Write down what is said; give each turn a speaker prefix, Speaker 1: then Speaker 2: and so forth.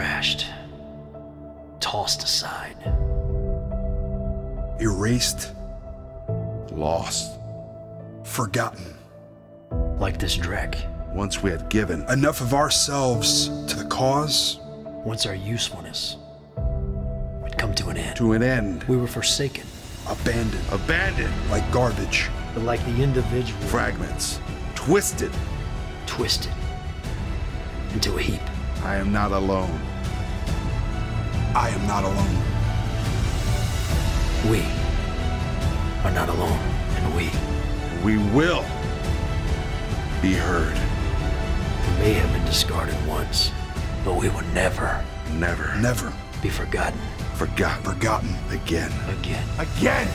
Speaker 1: trashed, tossed aside.
Speaker 2: Erased,
Speaker 3: Lost.
Speaker 2: forgotten.
Speaker 1: Like this dreck.
Speaker 3: Once we had given.
Speaker 2: Enough of ourselves to the cause.
Speaker 1: Once our usefulness would come to an end.
Speaker 3: To an end.
Speaker 1: We were forsaken.
Speaker 2: Abandoned.
Speaker 3: Abandoned.
Speaker 2: Like garbage.
Speaker 1: But like the individual.
Speaker 3: Fragments. Twisted.
Speaker 1: Twisted. Into a heap.
Speaker 3: I am not alone.
Speaker 2: I am not alone.
Speaker 1: We are not alone. And we.
Speaker 3: We will be heard.
Speaker 1: We may have been discarded once, but we will never,
Speaker 3: Never.
Speaker 2: Never
Speaker 1: be forgotten
Speaker 3: Forgotten.
Speaker 2: forgotten.
Speaker 3: Again.
Speaker 1: again.
Speaker 3: Again!